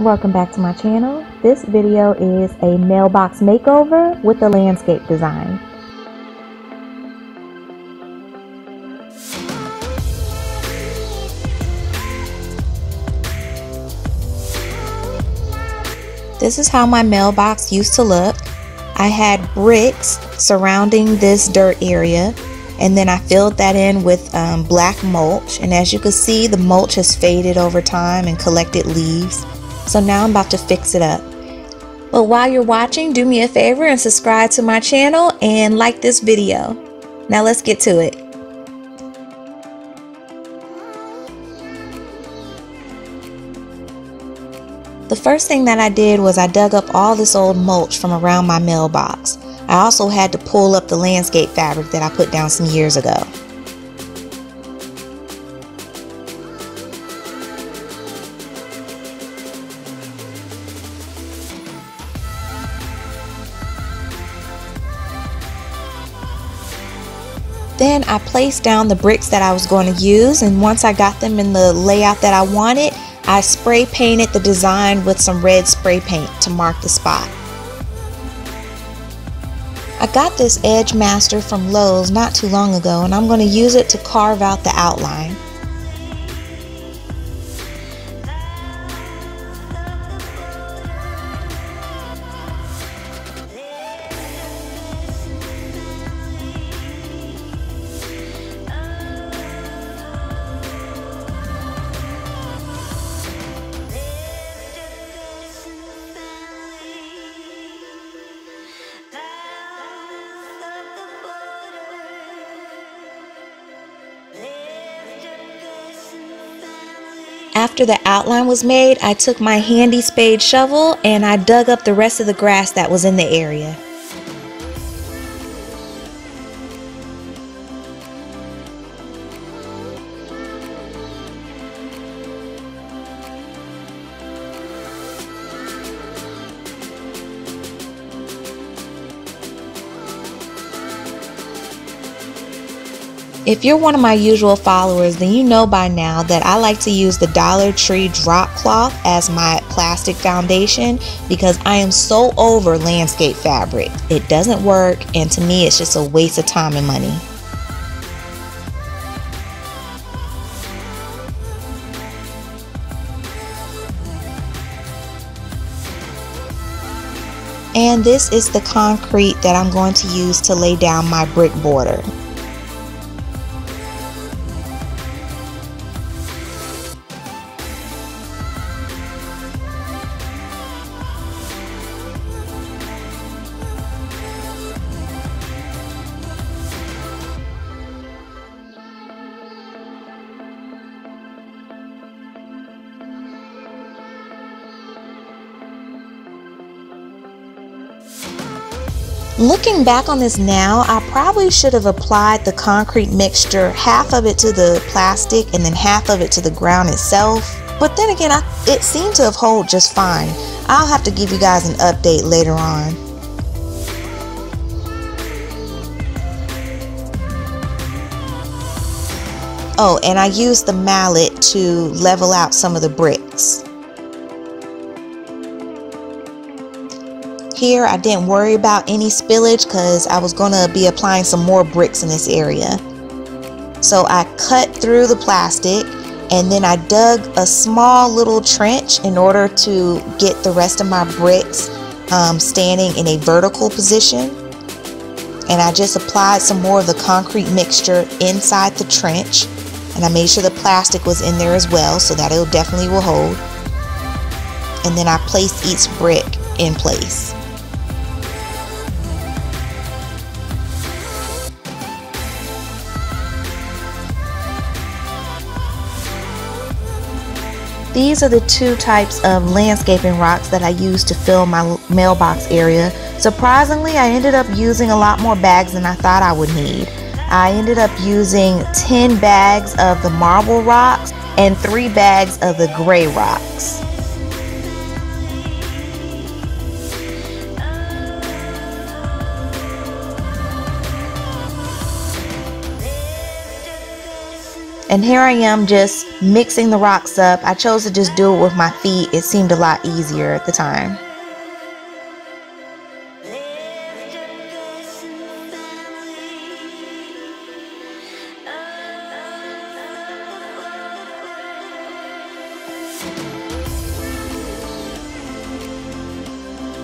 Welcome back to my channel. This video is a mailbox makeover with a landscape design. This is how my mailbox used to look. I had bricks surrounding this dirt area and then I filled that in with um, black mulch and as you can see the mulch has faded over time and collected leaves. So now I'm about to fix it up. But while you're watching, do me a favor and subscribe to my channel and like this video. Now let's get to it. The first thing that I did was I dug up all this old mulch from around my mailbox. I also had to pull up the landscape fabric that I put down some years ago. Then I placed down the bricks that I was going to use and once I got them in the layout that I wanted, I spray painted the design with some red spray paint to mark the spot. I got this Edge Master from Lowe's not too long ago and I'm going to use it to carve out the outline. After the outline was made, I took my handy spade shovel and I dug up the rest of the grass that was in the area. If you're one of my usual followers, then you know by now that I like to use the Dollar Tree drop cloth as my plastic foundation because I am so over landscape fabric. It doesn't work and to me it's just a waste of time and money. And this is the concrete that I'm going to use to lay down my brick border. Looking back on this now, I probably should have applied the concrete mixture, half of it to the plastic and then half of it to the ground itself. But then again, I, it seemed to have held just fine. I'll have to give you guys an update later on. Oh, and I used the mallet to level out some of the bricks. Here I didn't worry about any spillage because I was going to be applying some more bricks in this area. So I cut through the plastic and then I dug a small little trench in order to get the rest of my bricks um, standing in a vertical position. And I just applied some more of the concrete mixture inside the trench. And I made sure the plastic was in there as well so that it definitely will hold. And then I placed each brick in place. These are the two types of landscaping rocks that I use to fill my mailbox area. Surprisingly, I ended up using a lot more bags than I thought I would need. I ended up using 10 bags of the marble rocks and 3 bags of the gray rocks. And here I am just mixing the rocks up. I chose to just do it with my feet. It seemed a lot easier at the time.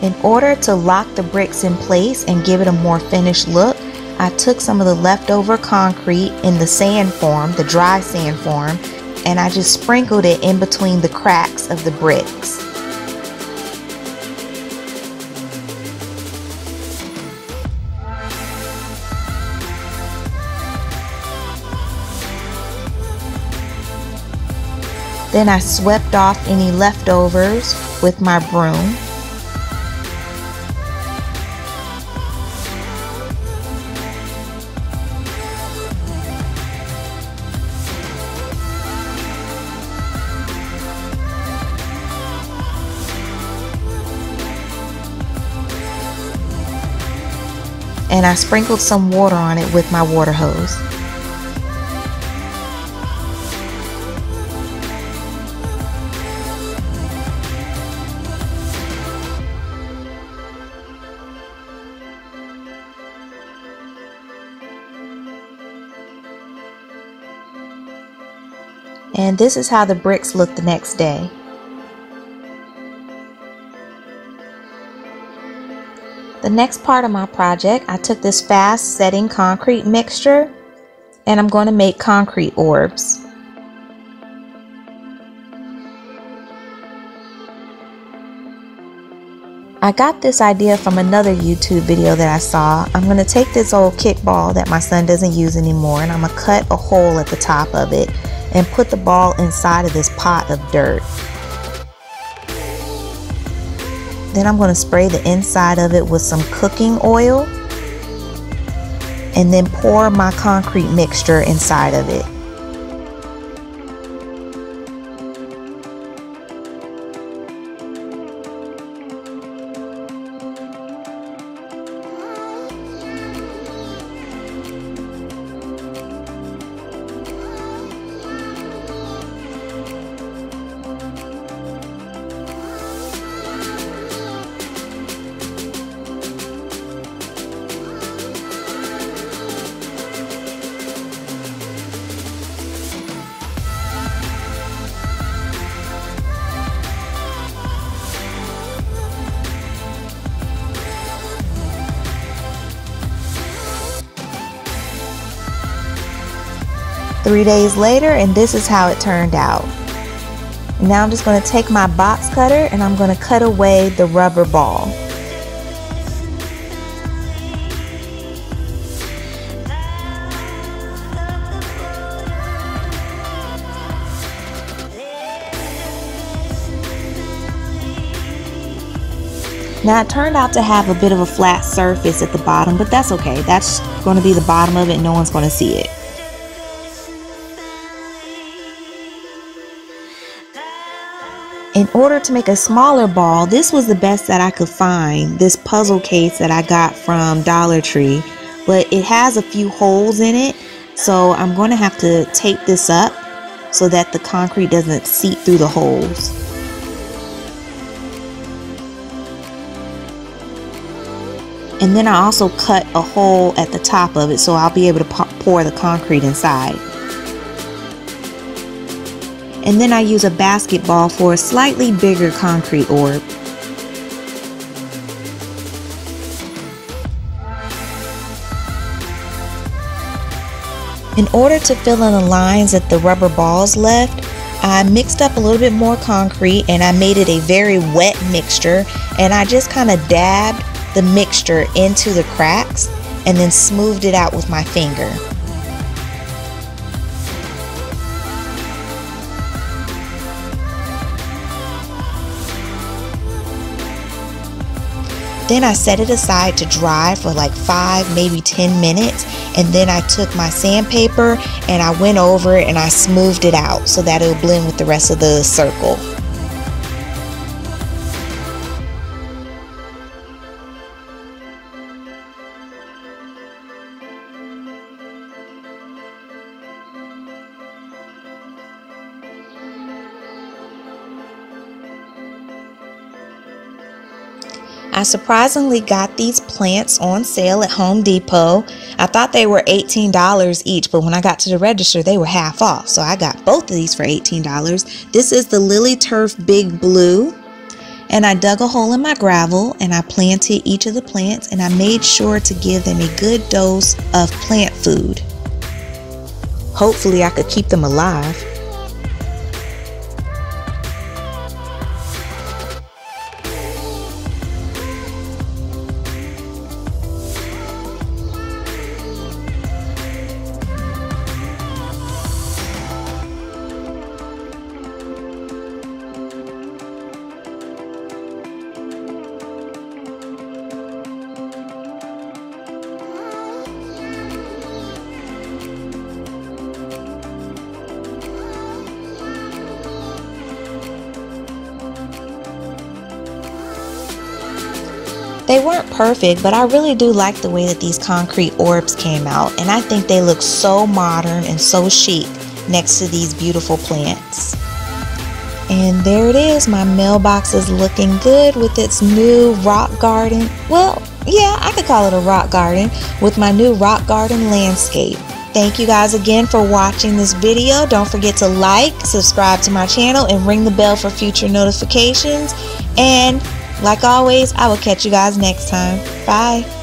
In order to lock the bricks in place and give it a more finished look, I took some of the leftover concrete in the sand form, the dry sand form, and I just sprinkled it in between the cracks of the bricks. Then I swept off any leftovers with my broom. And I sprinkled some water on it with my water hose. And this is how the bricks look the next day. The next part of my project, I took this fast setting concrete mixture and I'm going to make concrete orbs. I got this idea from another YouTube video that I saw. I'm going to take this old kickball that my son doesn't use anymore and I'm going to cut a hole at the top of it and put the ball inside of this pot of dirt. Then I'm going to spray the inside of it with some cooking oil and then pour my concrete mixture inside of it. Three days later and this is how it turned out. Now I'm just going to take my box cutter and I'm going to cut away the rubber ball. Now it turned out to have a bit of a flat surface at the bottom, but that's okay. That's going to be the bottom of it. No one's going to see it. In order to make a smaller ball, this was the best that I could find, this puzzle case that I got from Dollar Tree, but it has a few holes in it, so I'm going to have to tape this up so that the concrete doesn't seep through the holes. And then I also cut a hole at the top of it so I'll be able to pour the concrete inside and then I use a basketball for a slightly bigger concrete orb. In order to fill in the lines that the rubber balls left, I mixed up a little bit more concrete and I made it a very wet mixture and I just kind of dabbed the mixture into the cracks and then smoothed it out with my finger. Then I set it aside to dry for like five, maybe 10 minutes. And then I took my sandpaper and I went over it and I smoothed it out so that it'll blend with the rest of the circle. I surprisingly got these plants on sale at Home Depot. I thought they were $18 each, but when I got to the register, they were half off. So I got both of these for $18. This is the Lily Turf Big Blue. And I dug a hole in my gravel and I planted each of the plants and I made sure to give them a good dose of plant food. Hopefully I could keep them alive. They weren't perfect, but I really do like the way that these concrete orbs came out, and I think they look so modern and so chic next to these beautiful plants. And there it is, my mailbox is looking good with its new rock garden. Well, yeah, I could call it a rock garden with my new rock garden landscape. Thank you guys again for watching this video. Don't forget to like, subscribe to my channel, and ring the bell for future notifications. And like always, I will catch you guys next time. Bye.